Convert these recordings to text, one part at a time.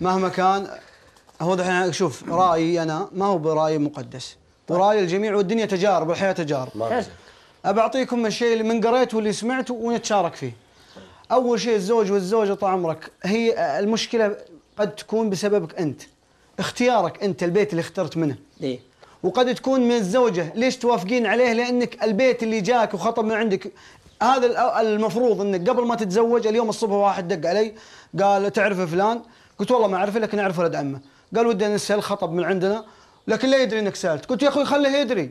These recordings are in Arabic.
مهما كان هو الحين شوف رأيي أنا ما هو براي مقدس. ورأي الجميع والدنيا تجارب والحياة تجارب. ابى اعطيكم الشيء اللي من قريت واللي سمعت ونتشارك فيه. أول شيء الزوج والزوجة طال عمرك. هي المشكلة قد تكون بسببك أنت. اختيارك أنت البيت اللي اخترت منه. إيه وقد تكون من الزوجة. ليش توافقين عليه؟ لأنك البيت اللي جاك وخطب من عندك هذا المفروض انك قبل ما تتزوج اليوم الصبح واحد دق علي قال تعرف فلان؟ قلت والله ما أعرفه لكن أعرف ولد عمه. قال ودنا نسال خطب من عندنا لكن لا يدري إنك سألت. قلت يا أخوي خله يدري.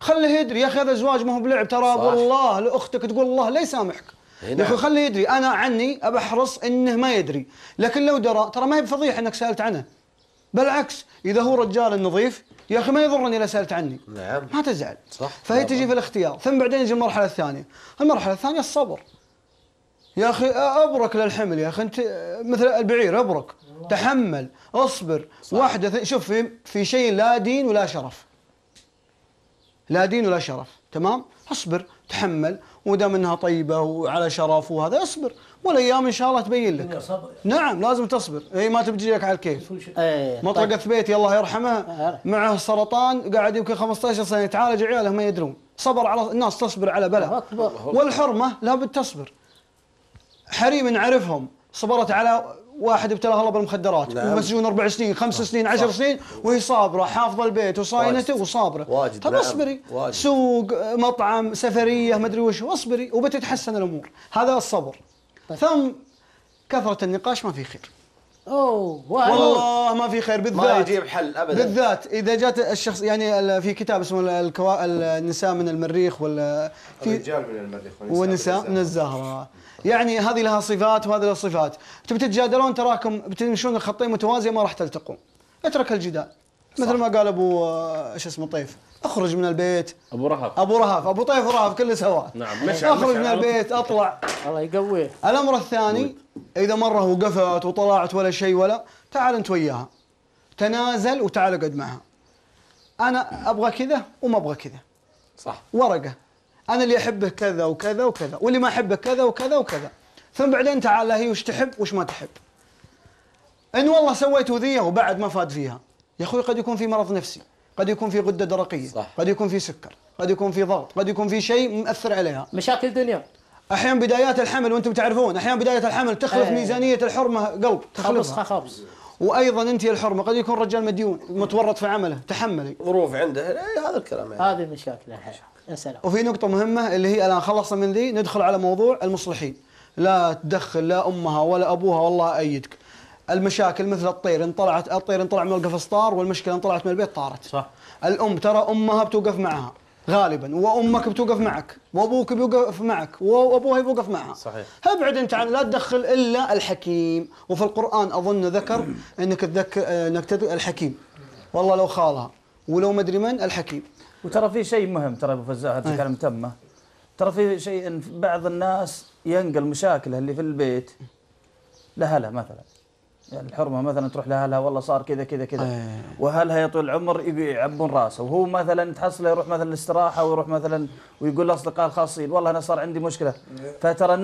خله يدري. يا أخي هذا زواج ما هو بلعب ترى. والله لأختك تقول الله لا يسامحك يا. أخوي خله يدري. أنا عني ابى احرص إنه ما يدري. لكن لو درى ترى ما هي بفضيحة إنك سألت عنه. بالعكس إذا هو رجال نظيف يا أخي ما يضرني إذا سألت عني. نعم. ما تزعل. صح. فهي طبعاً. تجي في الاختيار. ثم بعدين يجي المرحلة الثانية. المرحلة الثانية الصبر. يا أخي أبرك للحمل. يا أخي أنت مثل البعير أبرك. تحمل أصبر. واحدة شوف في في شيء لا دين ولا شرف. لا دين ولا شرف تمام؟ اصبر تحمل ودام انها طيبة وعلى شرف وهذا اصبر. والأيام إن شاء الله تبين لك. صبر. نعم لازم تصبر. إي ما تبجي لك على الكيف. إيه مطرقة ثبيتي الله يرحمه يرحمه. معه سرطان قاعد يمكن 15 سنة يتعالج عياله ما يدرون. صبر على الناس تصبر على بلاء. أكبر. والحرمة لابد تصبر. حريم نعرفهم. صبرت على واحد ابتلاها الله بالمخدرات نعم. ومسجون أربع سنين خمس سنين عشر سنين وهي صابرة حافظة البيت وصاينته واجد. وصابرة. واجد، طب نعم. اصبري. واجد. سوق مطعم سفرية مدري وش اصبري وبتتحسن الأمور. هذا الصبر. ثم كثرة النقاش ما في خير. أوه والله ما في خير بالذات. ما يجيب حل ابدا. بالذات إذا جات الشخص يعني في كتاب اسمه الكوا... النساء من المريخ ولا في الرجال من المريخ والنساء من الزهرة. يعني هذه لها صفات وهذه لها صفات. تبي تتجادلون تراكم بتمشون الخطين متوازية ما راح تلتقون. اترك الجدال. مثل ما قال أبو آه، شو اسمه طيف. اخرج من البيت. أبو رهب أبو رهف. أبو طيف ورهف كله سواء نعم، مشعل- اخرج من مشعل. البيت اطلع. الله يقويه. الأمر الثاني إذا مرة وقفت وطلعت ولا شيء ولا تعال أنت وياها. تنازل وتعال اقعد معها. أنا أبغى كذا وما أبغى كذا. صح. ورقة. أنا اللي احبه كذا وكذا وكذا واللي ما احبه كذا وكذا وكذا. ثم بعدين تعال هي وش تحب وش ما تحب. إن والله سويت وذيه وبعد ما فاد فيها. يا أخوي قد يكون في مرض نفسي قد يكون في غدة درقية صح. قد يكون في سكر قد يكون في ضغط قد يكون في شيء مؤثر عليها. مشاكل دنيا. أحيانا بدايات الحمل وأنتم تعرفون أحيانا بداية الحمل تخلف إيه. ميزانية الحرمة قلب تخلفها خبص. وأيضا أنت يا الحرمة قد يكون رجال مديون متورط في عمله تحملي. ظروف عنده إيه، هذا الكلام يعني. هذه مشاكل الحياة يا سلام. وفي نقطة مهمة اللي هي الآن خلصنا من ذي ندخل على موضوع المصلحين. لا تدخل لا أمها ولا أبوها والله أيدك. المشاكل مثل الطير ان طلعت الطير ان طلع من القفص طار والمشكلة ان طلعت من البيت طارت. صح. الأم ترى أمها بتوقف معها. غالبا. وأمك بتوقف معك وأبوك بيوقف معك وأبوها بيوقف معها. صحيح. ابعد أنت عن لا تدخل إلا الحكيم؟ وفي القرآن أظن ذكر إنك تذكر إنك تذكر الحكيم. والله لو خالها ولو مدري من الحكيم. وترى في شيء مهم ترى أبو فزاع هذا أي. كلام تمه. ترى في شيء إن بعض الناس ينقل مشاكله اللي في البيت لأهلها مثلا. يعني الحرمة مثلا تروح لأهلها والله صار كذا كذا كذا. أي. وأهلها يا طويل العمر يبي يعبون رأسه. وهو مثلا تحصله يروح مثلا الاستراحة ويروح مثلا ويقول لاصدقائه الخاصين والله أنا صار عندي مشكلة. فترى